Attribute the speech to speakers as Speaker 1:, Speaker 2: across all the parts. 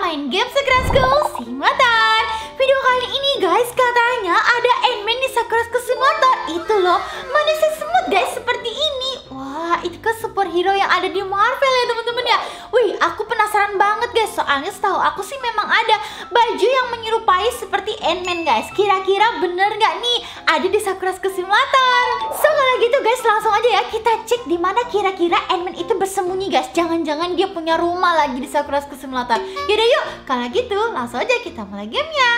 Speaker 1: main game Sakura School Simulator. Video kali ini guys katanya ada Endman di Sakura School Simulator. Itu loh manusia semut guys seperti ini. Wah itu kan superhero yang ada di Marvel ya teman-teman ya. Wih aku penasaran banget guys soalnya setahu aku sih memang ada baju yang menyerupai Ant-Man guys. Kira-kira bener nggak nih ada di Sakura Simulator? So kalau gitu guys, langsung aja ya kita cek di mana kira-kira Ant-Man itu bersembunyi guys. Jangan-jangan dia punya rumah lagi di Sakura Simulator. Yaudah yuk, kalau gitu langsung aja kita mulai gamenya.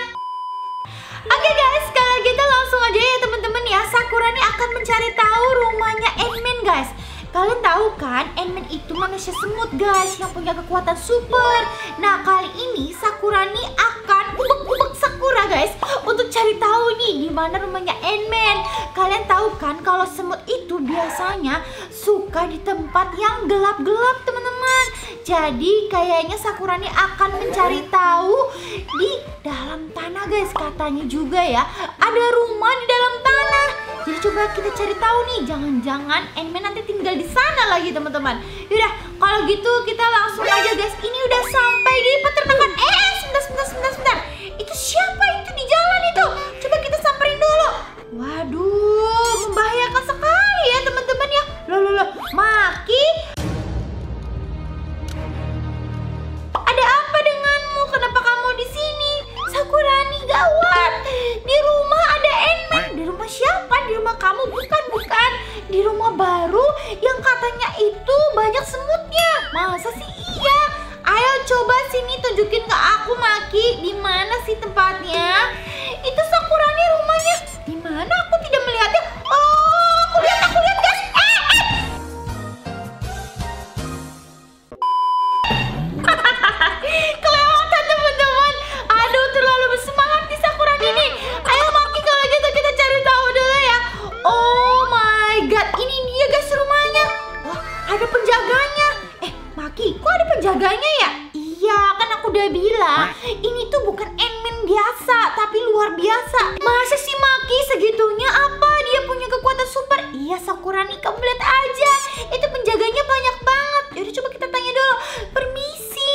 Speaker 1: Oke guys, kalau gitu langsung aja ya teman-teman ya. Sakura nih akan mencari tahu rumahnya Ant-Man guys. Kalian tahu kan, Ant-Man itu manusia semut guys yang punya kekuatan super. Nah kali ini Sakura nih akan Sakura guys. Untuk cari tahu nih di mana rumahnya Ant-Man. Kalian tahu kan kalau semut itu biasanya suka di tempat yang gelap-gelap teman-teman. Jadi kayaknya Sakura nih akan mencari tahu di dalam tanah guys. Katanya juga ya ada rumah di dalam tanah. Jadi coba kita cari tahu nih. Jangan-jangan Ant-Man nanti tinggal di sana lagi teman-teman. Yaudah kalau gitu kita langsung aja guys. Ini udah sampai di peternakan eh sebentar sebentar sebentar sebentar itu siapa itu aku Maki di mana sih tempatnya? Itu Sakurani rumahnya. Di mana? Aku tidak melihatnya. Oh aku lihat aku lihat guys. Eh, eh. kelewatan teman-teman. Aduh terlalu bersemangat di Sakura ini. Ayo Maki kalau gitu kita cari tahu dulu ya. Oh my god ini dia guys rumahnya. Wah ada penjaganya. Eh Maki kok ada penjaganya ya udah bilang ini tuh bukan Enmin biasa tapi luar biasa. Masa sih Maki segitunya? Apa dia punya kekuatan super? Iya Sakura nih kamu lihat aja. Itu penjaganya banyak banget. Jadi coba kita tanya dulu. Permisi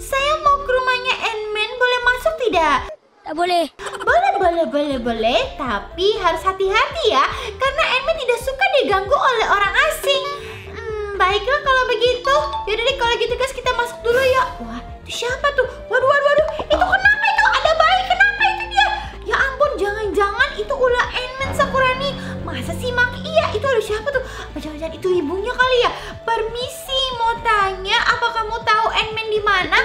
Speaker 1: saya mau ke rumahnya Enman boleh masuk tidak?
Speaker 2: Tak boleh.
Speaker 1: boleh, boleh, boleh, boleh, tapi harus hati-hati ya, karena Enman tidak suka diganggu oleh orang asing. Hmm, baiklah kalau begitu. Yaudah deh kalau gitu guys kita masuk dulu ya. Wah, siapa tuh? Waduh, waduh, waduh. Itu kenapa itu? Ada bayi, kenapa itu dia? Ya ampun, jangan-jangan itu ulah Enman Sakurani. Masa sih Maki? Iya, itu ada siapa tuh? Apa jangan-jangan itu ibunya kali ya? Permisi, mau tanya, apa kamu tahu Enman di mana?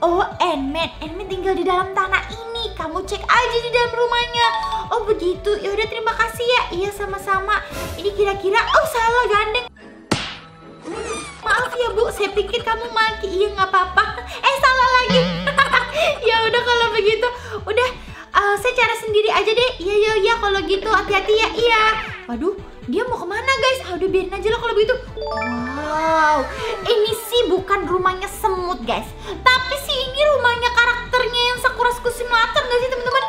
Speaker 1: Oh, Enman, Enman tinggal di dalam tanah ini. Kamu cek aja di dalam rumahnya. Oh, begitu. Ya udah terima kasih ya. Iya, sama-sama. Ini kira-kira oh salah gandeng. Ya, Bu. Saya pikir kamu maki. Iya, nggak apa-apa. Eh, salah lagi. ya udah kalau begitu. Udah eh, saya cara sendiri aja deh. Iya, iya, iya. Kalau gitu hati-hati ya. Iya. Waduh, dia mau ke mana guys? Udah biarin aja lah kalau begitu. Wow, ini sih bukan rumahnya semut guys, tapi sih ini rumahnya karakternya yang Sakura School Simulator nggak sih teman-teman?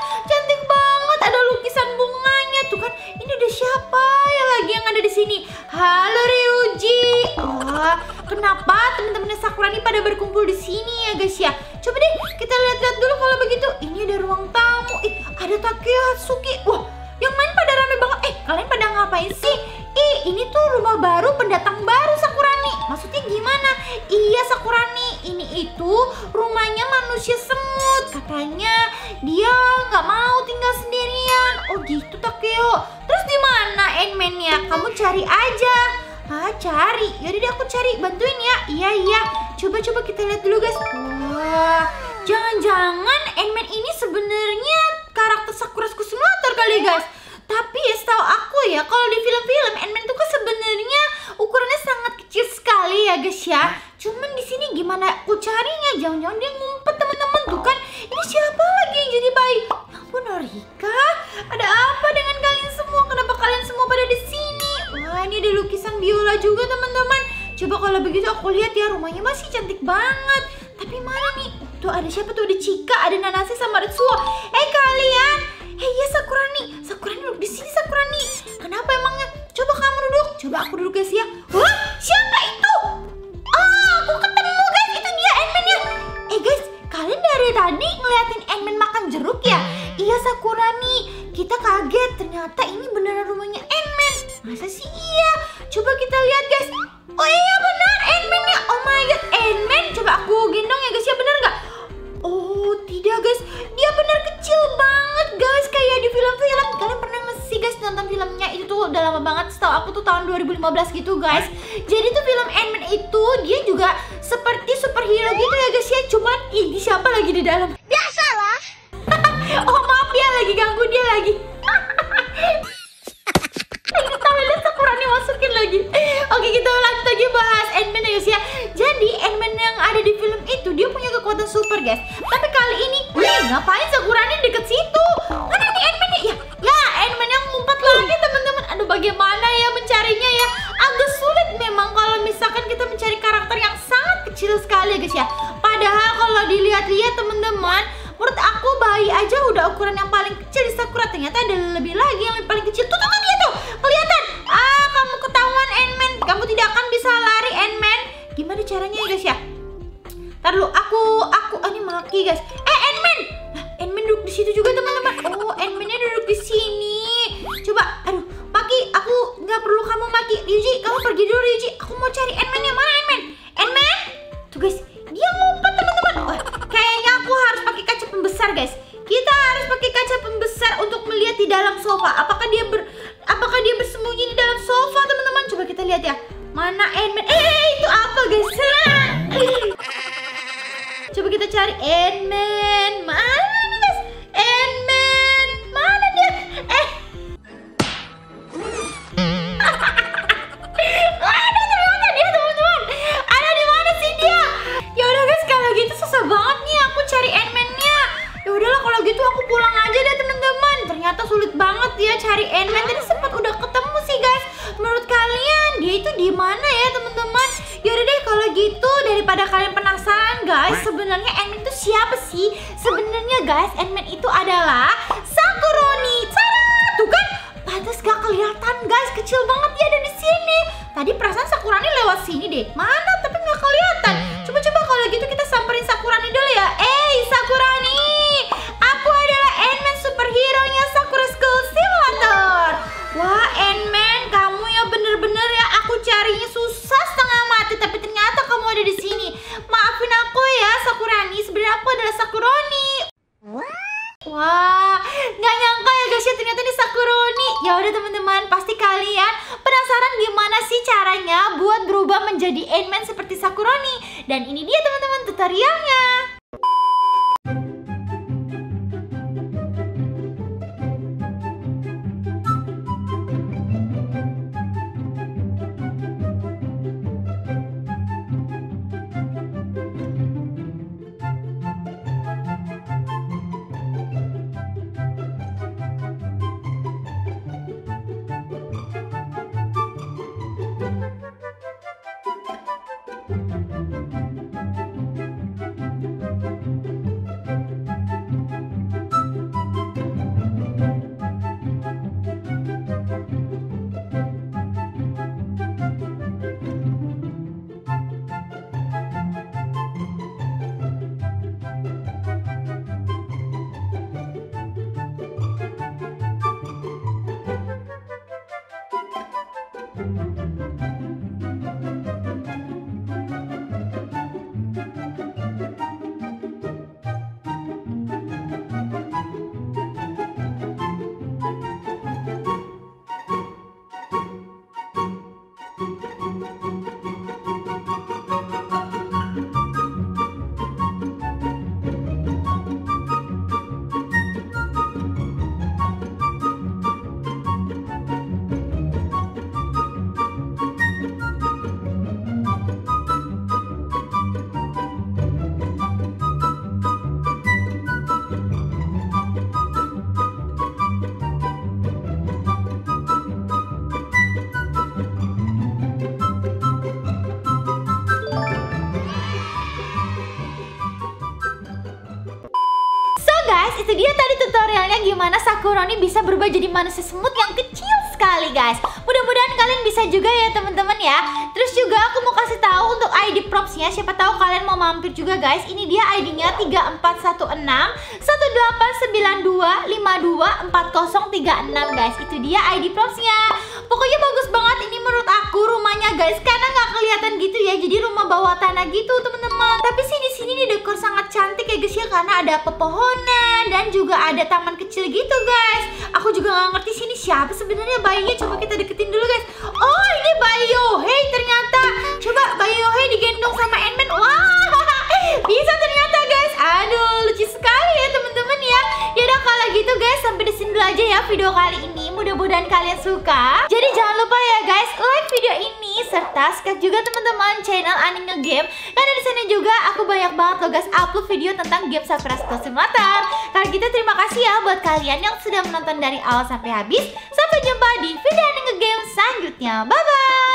Speaker 1: Pada berkumpul di sini ya guys ya? Coba deh kita lihat-lihat dulu kalau begitu. Ini ada ruang tamu. Ih, ada Takeo Hatsuki. Wah, yang main pada rame banget. Eh, kalian pada ngapain sih? Ih, ini tuh rumah baru pendatang baru Sakurani. Maksudnya gimana? Iya Sakurani, ini itu rumahnya manusia semut. Katanya dia nggak mau tinggal sendirian. Oh gitu Takeo. Terus di mana Endman-nya? Kamu cari aja. Ah, cari. Yaudah deh aku cari. Bantuin ya. Iya, iya. Coba-coba kita lihat dulu guys. Wah, jangan-jangan Endman ini sebenarnya karakter Sakura Simulator kali guys. Tapi ya setahu aku ya kalau di film-film Ant-Man tuh kan sebenarnya ukurannya sangat kecil sekali ya guys ya. Cuman di sini gimana aku carinya? Jangan-jangan dia ngumpet teman-teman tuh kan. Ini siapa lagi yang jadi bayi? Ya ampun Norika, ada apa dengan kalian semua? Kenapa kalian semua pada di sini? Wah ini ada lukisan biola juga teman-teman. Coba kalau begitu aku lihat ya rumahnya masih cantik banget. Tapi mana nih? Tuh ada siapa tuh? Ada Cika, ada Nanase sama Retsuo. Eh kalian, Hei ya Sakurani, Sakurani duduk di sini Sakurani. Kenapa emangnya? Coba kamu duduk. Coba aku duduk guys ya. Wah, siapa itu? Ah, aku ketemu guys. Itu dia Ant-Man ya. Eh guys, kalian dari tadi ngeliatin Ant-Man makan jeruk ya? Iya Sakurani. Kita kaget. Ternyata ini beneran rumahnya Ant-Man. Coba kita lihat guys. Oh iya benar, Ant-Man ya. Oh my god, Ant-Man. Coba aku gendong ya guys ya, benar nggak? Oh tidak guys, dia benar kecil banget guys kayak di film-film. Kalian pernah nggak sih guys nonton filmnya itu tuh udah lama banget. Setahu aku tuh tahun 2015 gitu guys. Jadi tuh film Ant-Man itu dia juga seperti superhero gitu ya guys ya. Cuman ini siapa lagi di dalam?
Speaker 2: Biasalah.
Speaker 1: oh maaf dia lagi ganggu dia lagi. kita lihat Sakurani masukin lagi. Lagi bahas Ant-Man guys ya. Jadi Ant-Man yang ada di film itu dia punya kekuatan super guys. Tapi kali ini, wih ngapain Sakurani deket situ? Mana nih Ant-Man ya? Ya, Ant-Man yang ngumpet lagi teman-teman. Aduh bagaimana ya mencarinya ya? Agak sulit memang kalau misalkan kita mencari karakter yang sangat kecil sekali guys ya. Padahal kalau dilihat-lihat teman-teman, menurut aku bayi aja udah ukuran yang paling kecil di Sakura ternyata ada lebih lagi yang paling kecil tuh tuh, Ntar aku aku ah, ini Maki guys. Eh Ant-Man lah Ant-Man duduk di situ juga teman-teman. Oh Ant-Man-nya duduk di sini. Coba aduh Maki aku nggak perlu kamu Maki. Ryuji kamu pergi dulu Ryuji aku mau cari di mana ya teman-teman? Ya udah deh kalau gitu daripada kalian penasaran guys sebenarnya Ant-Man itu siapa sih? Sebenarnya guys Ant-Man itu adalah teman-teman, pasti kalian penasaran gimana sih caranya buat berubah menjadi Ant-Man seperti Sakuroni. Dan ini dia teman-teman tutorialnya. Itu dia tadi tutorialnya gimana Sakuroni bisa berubah jadi manusia semut yang kecil sekali guys. Mudah-mudahan kalian bisa juga ya teman-teman ya. Terus juga aku mau kasih tahu untuk ID propsnya. Siapa tahu kalian mau mampir juga guys. Ini dia ID-nya 3416 1892 52 4036 guys. Itu dia ID propsnya. Pokoknya bagus banget. Ini menurut aku guys. Karena nggak kelihatan gitu ya. Jadi rumah bawah tanah gitu teman-teman. Tapi sih di sini nih dekor sangat cantik ya guys ya. Karena ada pepohonan dan juga ada taman kecil gitu guys. Aku juga nggak ngerti sini siapa sebenarnya bayinya. Coba kita deketin dulu guys. Oh ini bayi Yohei ternyata. Coba bayi Yohei digendong sama Enman wah dulu aja ya video kali ini mudah-mudahan kalian suka. Jadi jangan lupa ya guys like video ini serta subscribe juga teman-teman channel Aning Game. Karena di sini juga aku banyak banget loh guys upload video tentang game Sakura Skull Simulator. Kalau gitu terima kasih ya buat kalian yang sudah menonton dari awal sampai habis. Sampai jumpa di video Aning Game selanjutnya. Bye bye